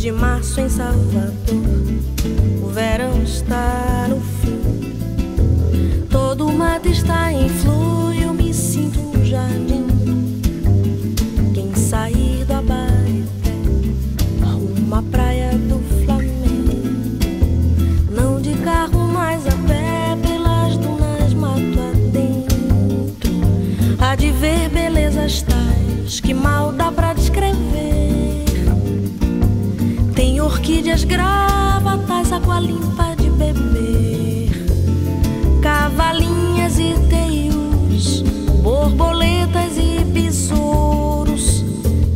de março em Salvador, o verão está no fim. Todo o mato está em flor, eu me sinto um jardim. gravatas, água limpa de beber, cavalinhas e teios, borboletas e besouros.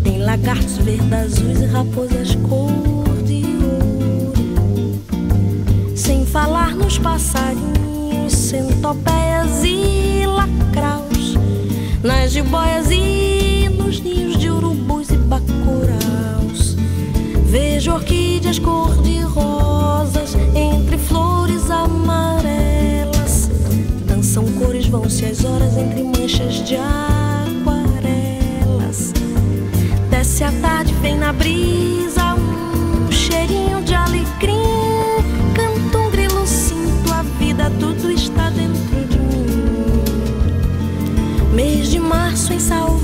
Tem lagartos verdes, azuis e raposas cor de ouro. Sem falar nos passarinhos, centopeias e lacraus, nas jiboias e nos ninhos de urubus e bacurau. Vejo orquídeas cor-de-rosas entre flores amarelas. Dançam cores, vão-se as horas entre manchas de aquarelas. Desce a tarde, vem na brisa um cheirinho de alegria. Canto um grilo, sinto a vida, tudo está dentro de mim. Mês de março em Salvador.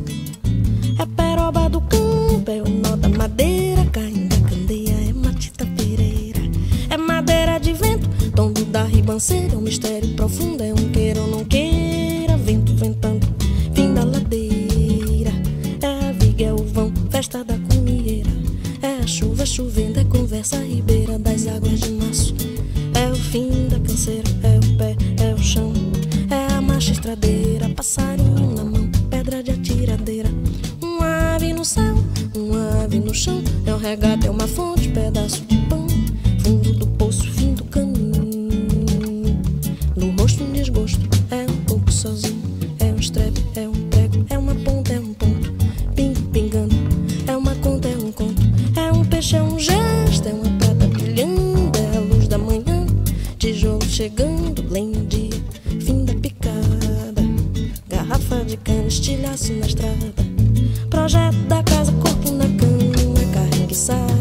estilhaço na estrada. Projeto da casa, corpo na cama, carne sai.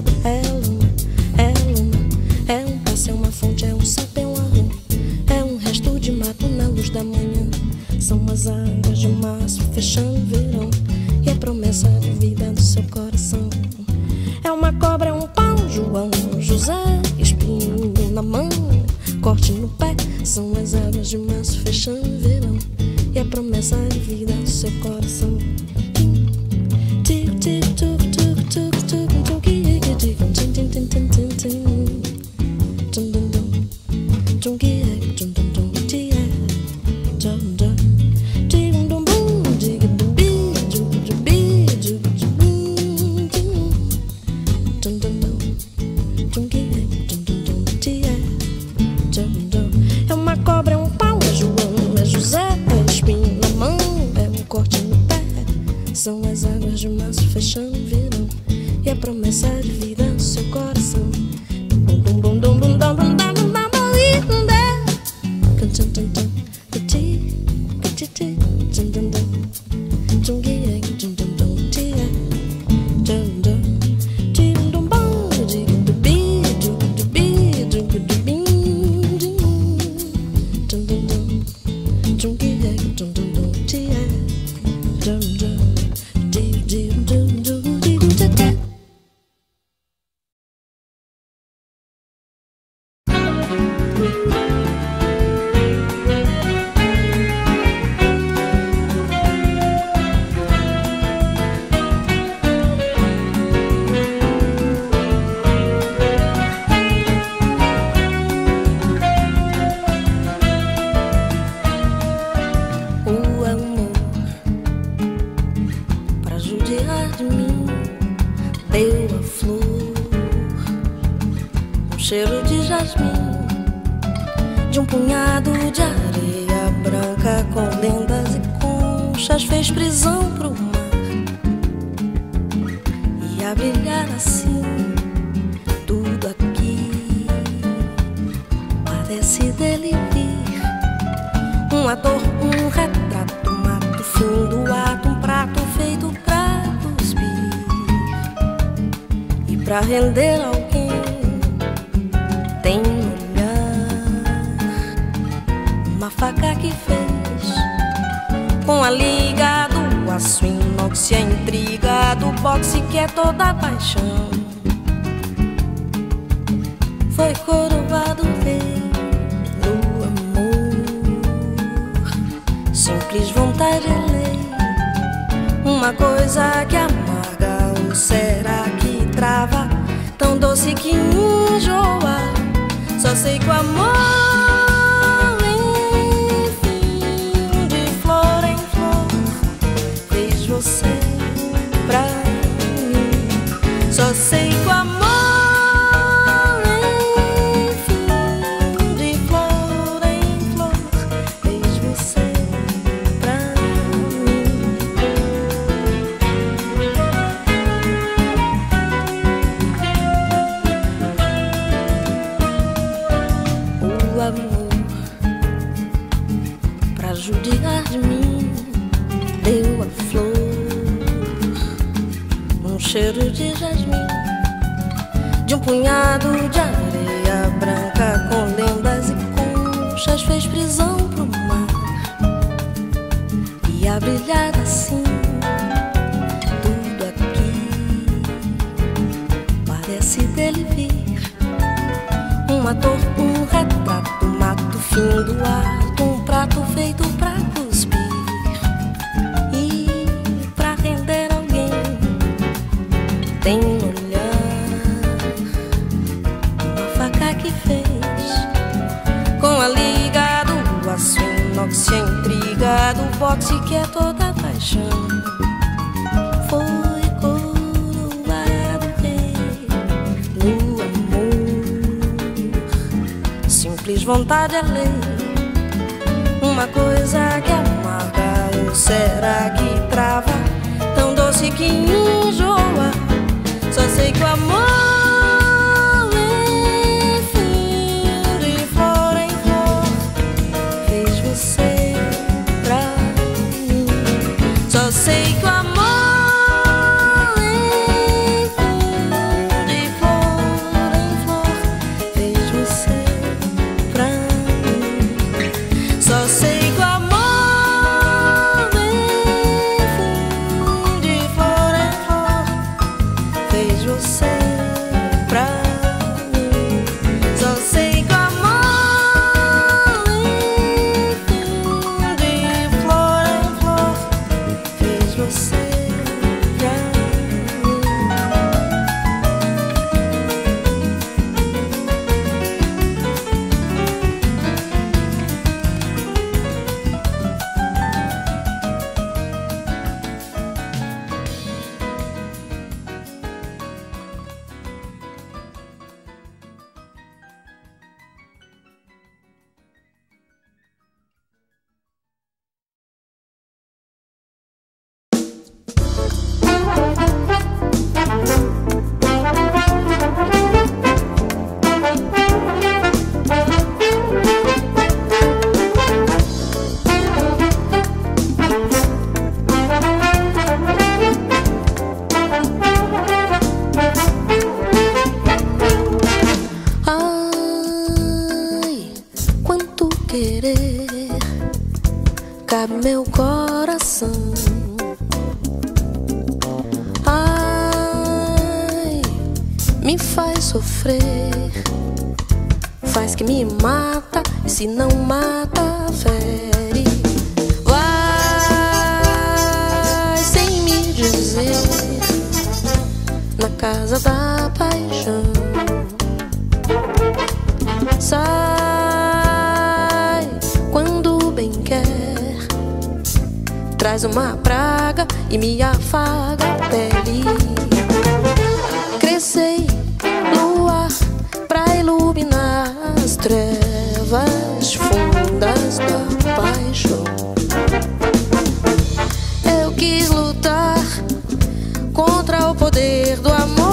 e me afaga a pele. Crescei, lua, pra iluminar as trevas fundas da paixão. Eu quis lutar contra o poder do amor.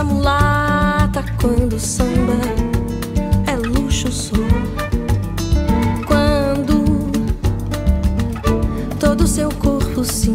essa mulata quando samba é luxo só. Quando todo seu corpo se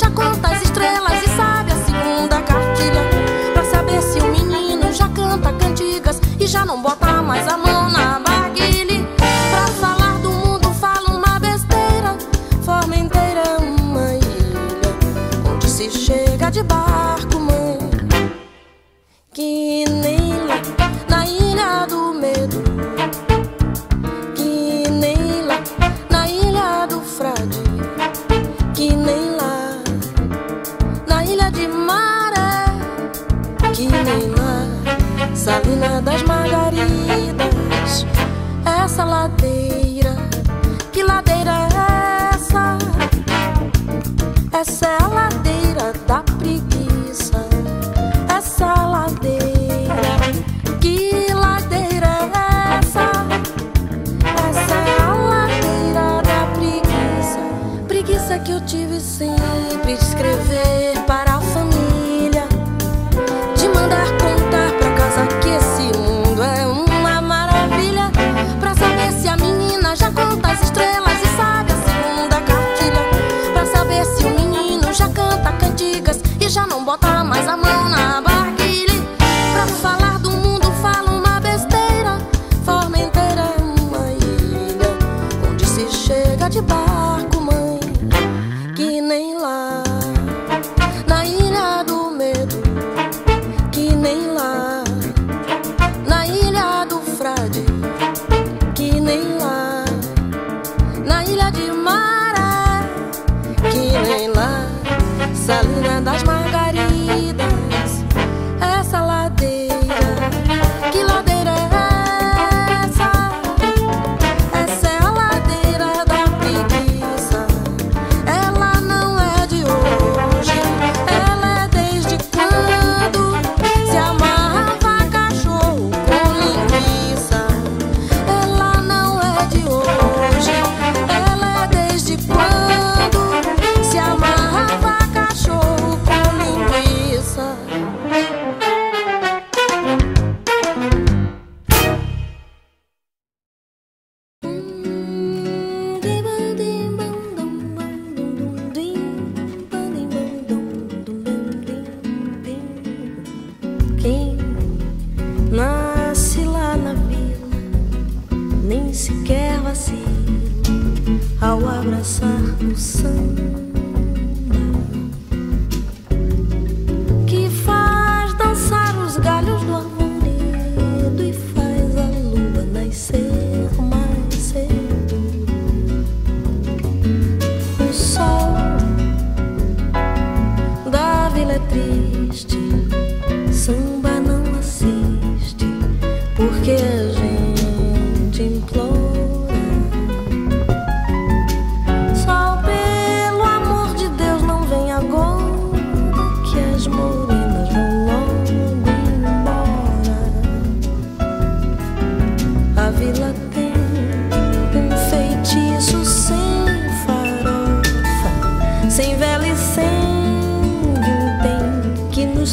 já conta as estrelas e sabe a segunda cartilha. Pra saber se o menino já canta cantigas e já não bota mais a mão.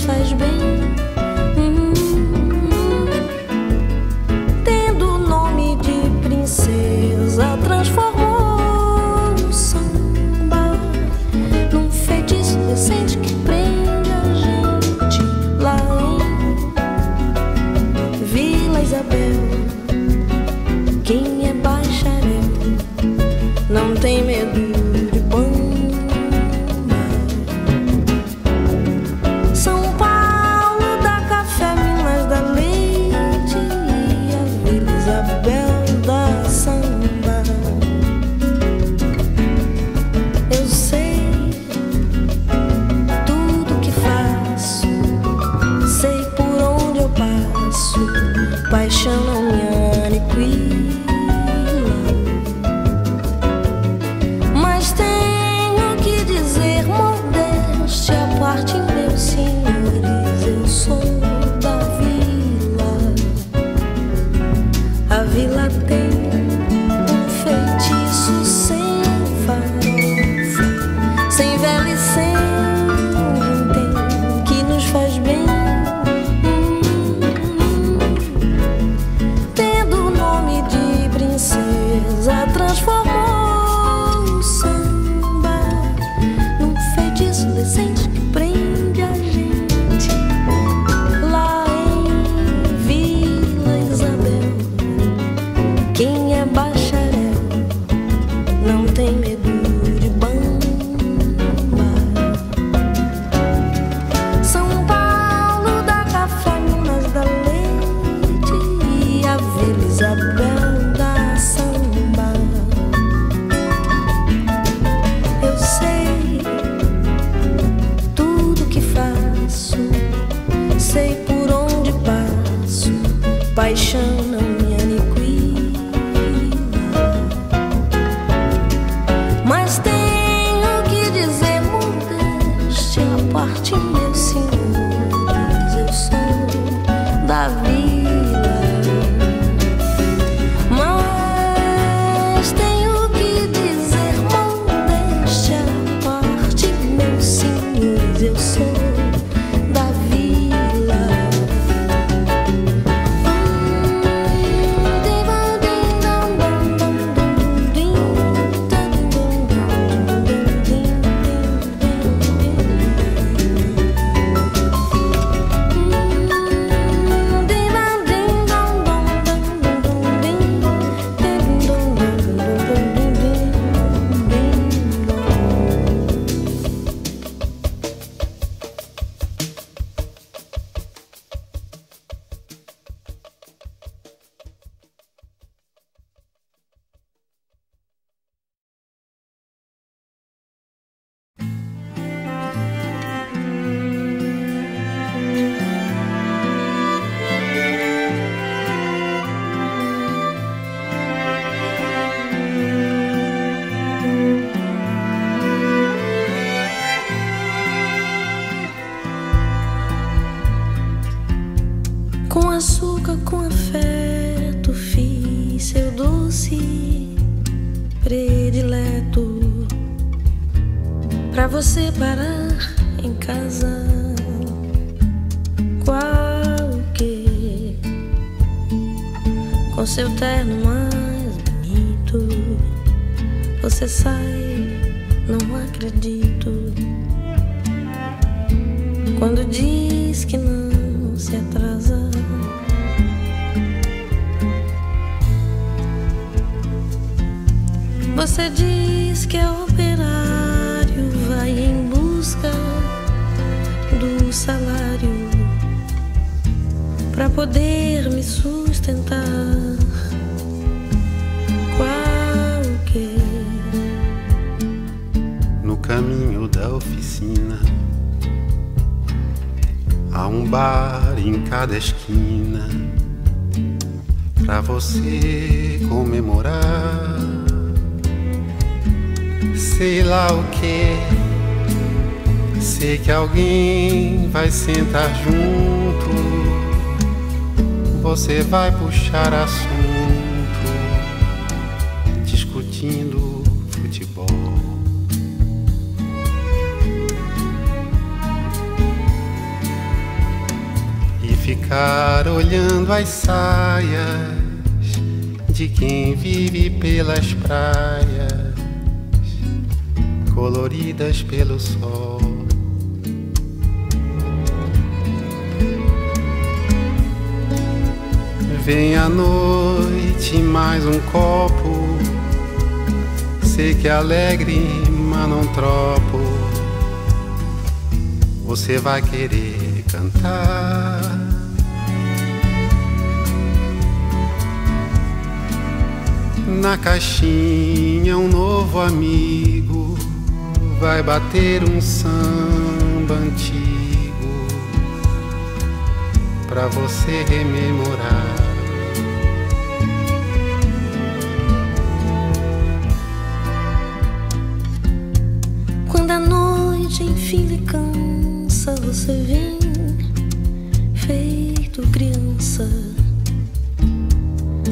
Da vila. açúcar com afeto fiz seu doce predileto para você parar em casa. Qual que com seu terno mais bonito você sai não acredito. Quando diz que não Você diz que é operário, vai em busca do salário para poder me sustentar. Qual que? No caminho da oficina há um bar em cada esquina pra você comemorar sei lá o que. Sei que alguém vai sentar junto. Você vai puxar assunto, discutindo futebol. E ficar olhando as saias de quem vive pelas praias coloridas pelo sol. Vem a noite, mais um copo. Sei que é alegre, mas não tropo. Você vai querer cantar. Na caixinha, um novo amigo vai bater um samba antigo pra você rememorar. Quando a noite enfim lhe cansa, você vem feito criança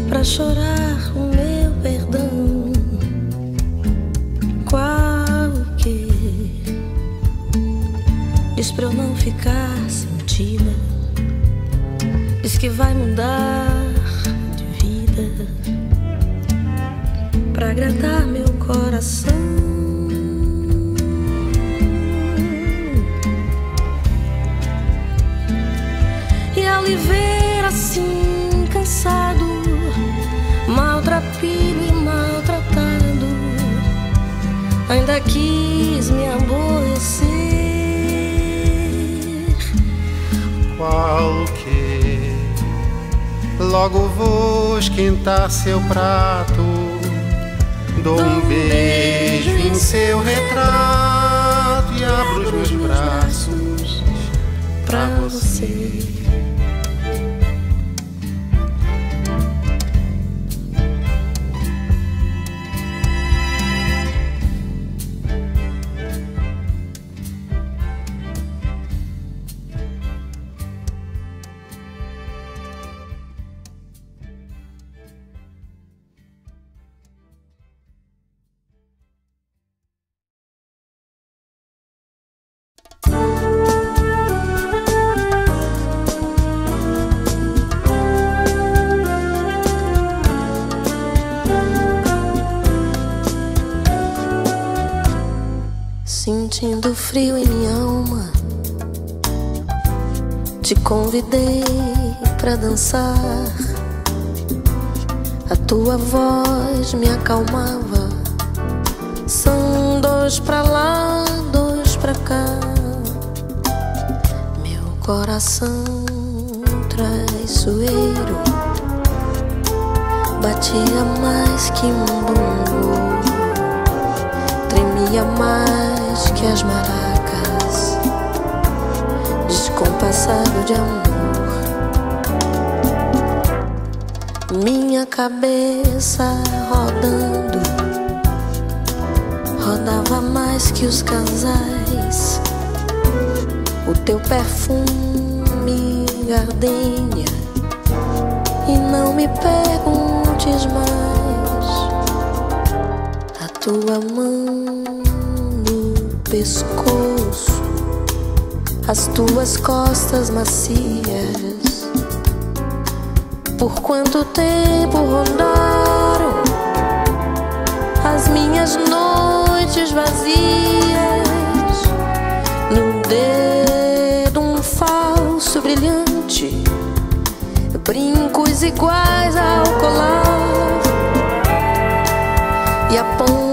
pra chorar o meu perdão. Qual diz pra eu não ficar sentida? Diz que vai mudar de vida pra agradar meu coração. E ao lhe ver assim cansado, maltrapilho e maltratado, ainda quis Qual que? Logo vou esquentar seu prato. Dou um beijo em seu retrato e abro os meus braços pra você. Te convidei pra dançar. A tua voz me acalmava. São dois pra lá, dois pra cá. Meu coração traiçoeiro batia mais que um bumbo tremia mais que as maracas, com passado de amor. Minha cabeça rodando, rodava mais que os casais. O teu perfume gardenha, e não me perguntes mais. A tua mão no pescoço as tuas costas macias. Por quanto tempo rondaram as minhas noites vazias? Num dedo, um falso brilhante, brincos iguais ao colar e a ponta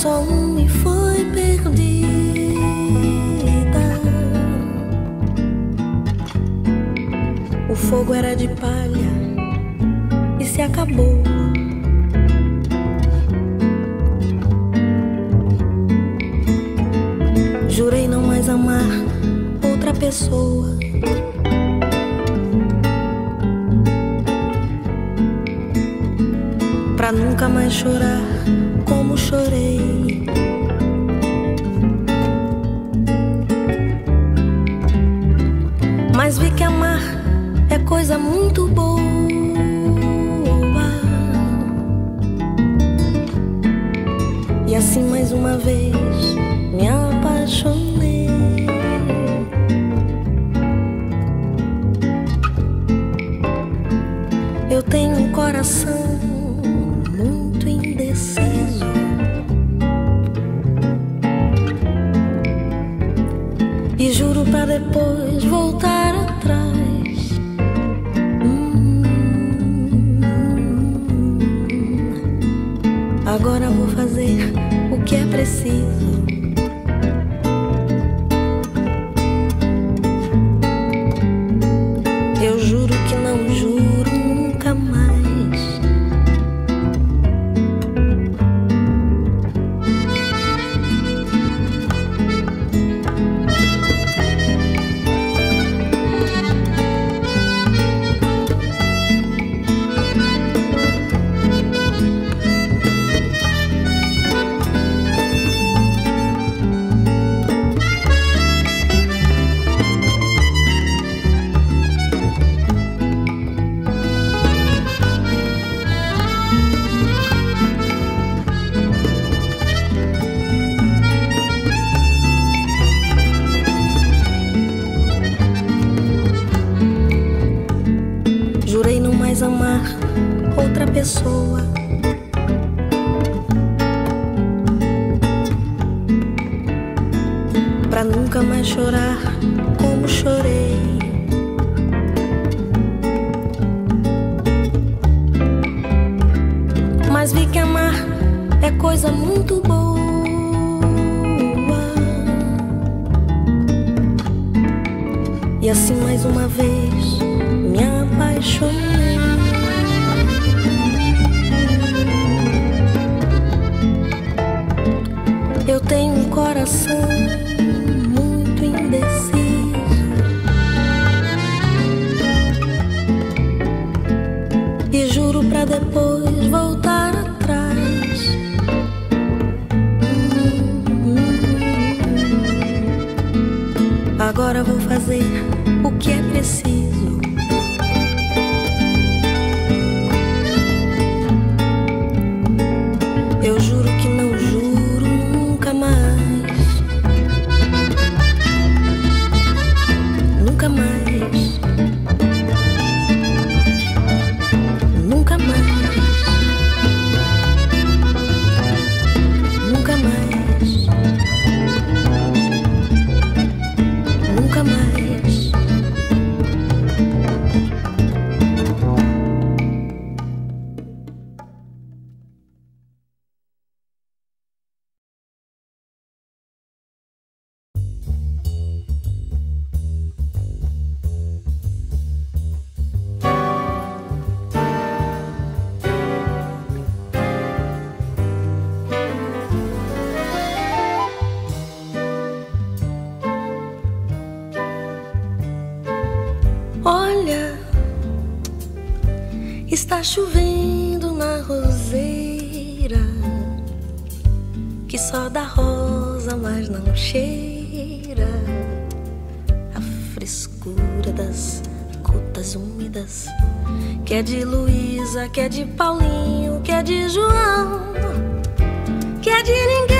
só me foi perdida. O fogo era de palha e se acabou. Jurei não mais amar outra pessoa. Pra nunca mais chorar como chorei. coisa muito boa. E assim mais uma vez. Cheira a frescura das gotas úmidas que é de Luísa, que é de Paulinho, que é de João, que é de ninguém.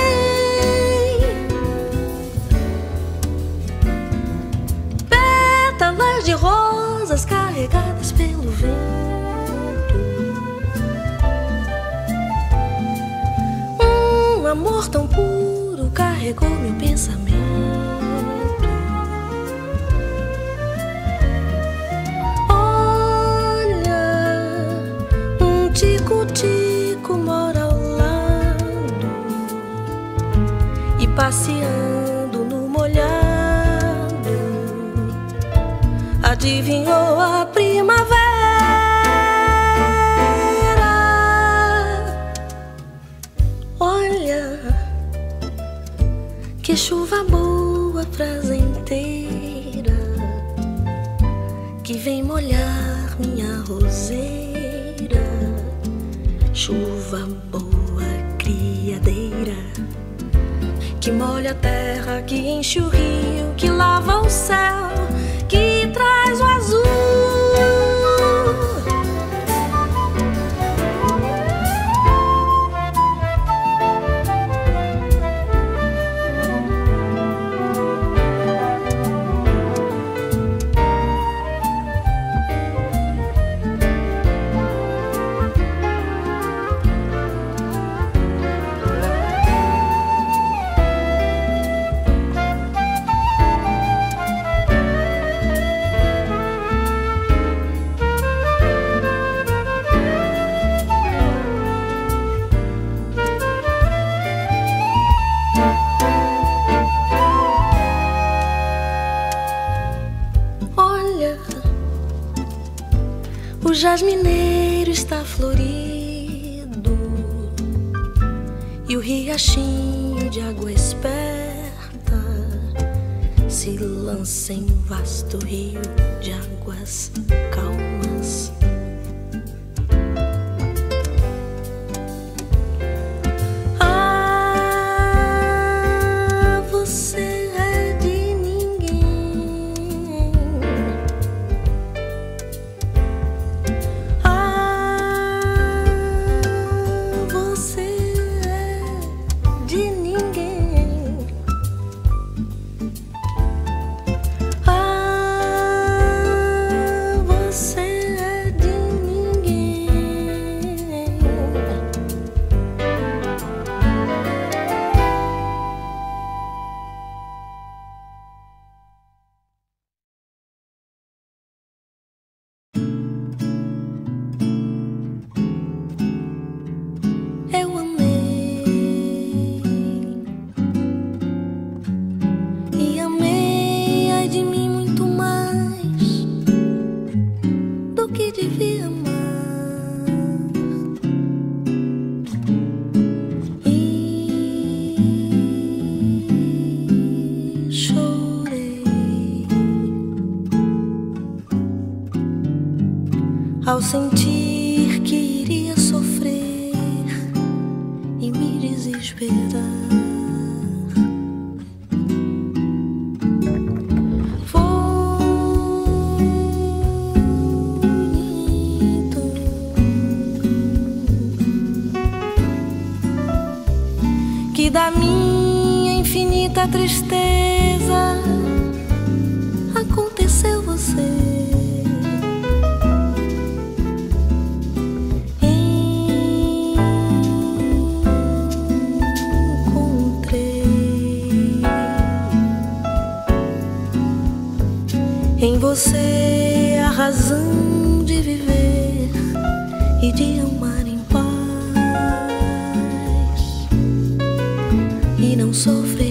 pétalas de rosas carregadas pelo vento. Amor tão puro carregou meu pensamento. Olha, um tico-tico mora ao lado e passeando no molhado adivinhou a primavera. Que chuva boa, prazenteira, que vem molhar minha roseira. Chuva boa, criadeira que molha a terra, que enche o rio, que lava o céu, que traz o azul. Jasmineiro está florido e o riachinho de água esperta se lança em vasto rio de águas tristeza aconteceu você. Encontrei em você a razão de viver e de amar em paz e não sofrer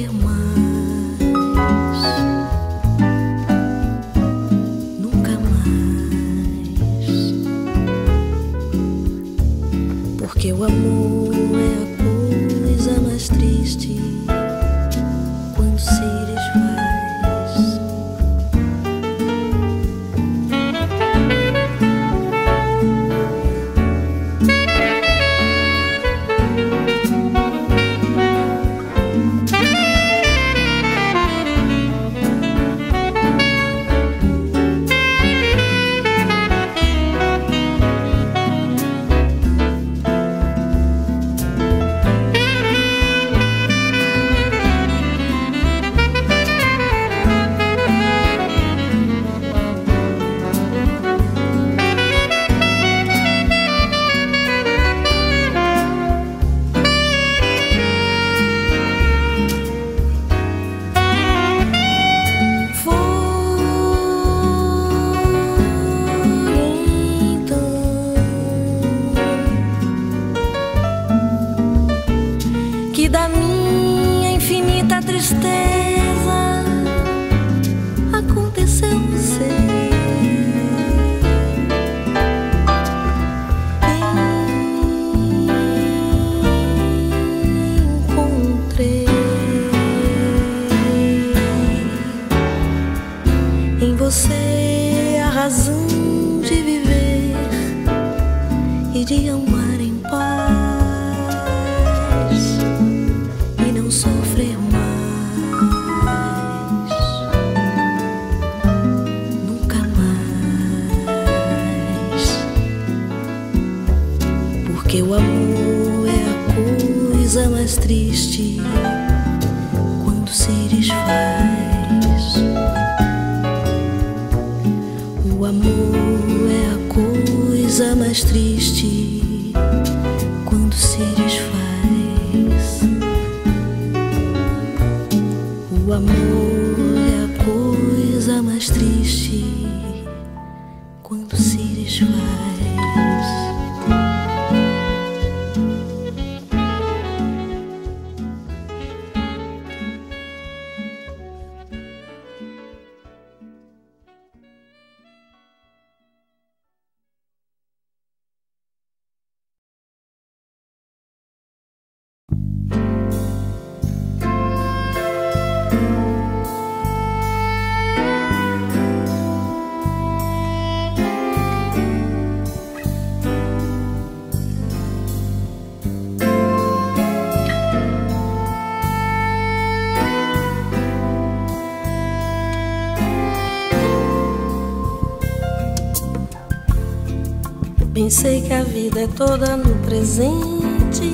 Pensei que a vida é toda no presente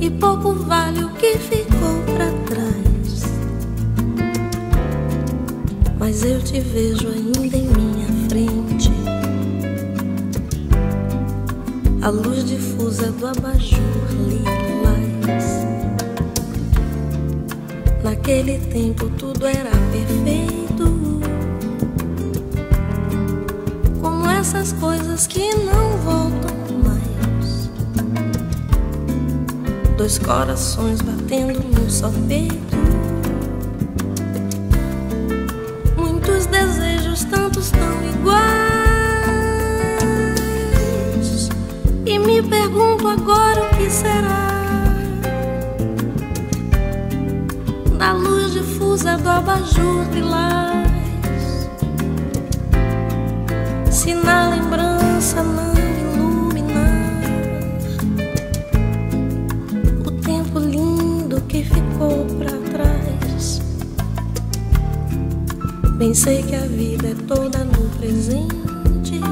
e pouco vale o que ficou pra trás. Mas eu te vejo ainda em minha frente, a luz difusa do abajur lilás. Naquele tempo tudo era perfeito. Essas coisas que não voltam mais. Dois corações batendo num só peito. Muitos desejos, tantos tão iguais. E me pergunto agora o que será da luz difusa do abajur lilás se na lembrança não iluminar o tempo lindo que ficou para trás? Pensei que a vida é toda no presente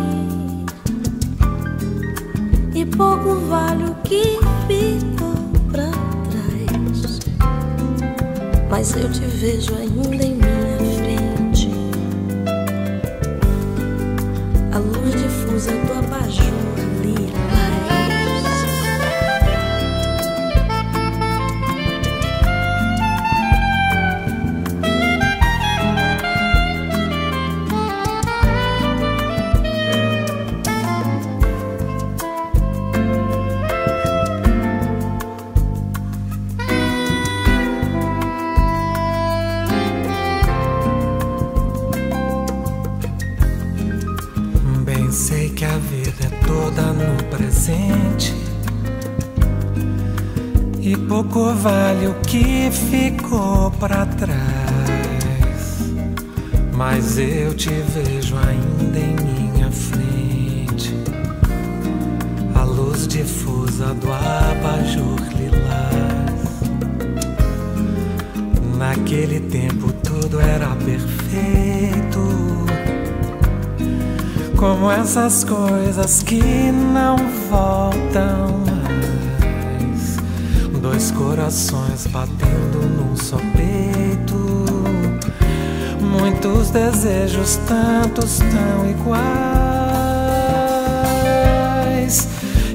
e pouco vale o que ficou para trás. Mas eu te vejo ainda em luz difusa do e pouco vale o que ficou pra trás. Mas eu te vejo ainda em minha frente, a luz difusa do abajur lilás. Naquele tempo tudo era perfeito como essas coisas que não voltam. Dois corações batendo num só peito. Muitos desejos, tantos tão iguais.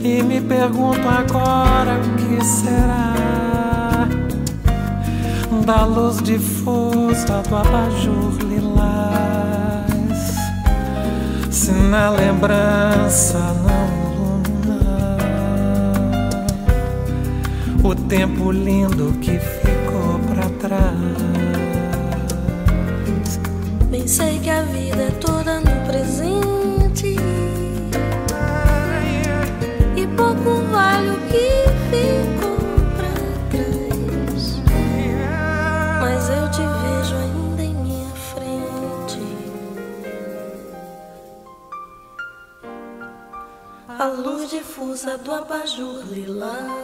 E me pergunto agora o que será da luz difusa do abajur lilás. Se na lembrança não tempo lindo que ficou pra trás. Bem sei que a vida é toda no presente e pouco vale o que ficou pra trás. Mas eu te vejo ainda em minha frente. A luz difusa do abajur lilás.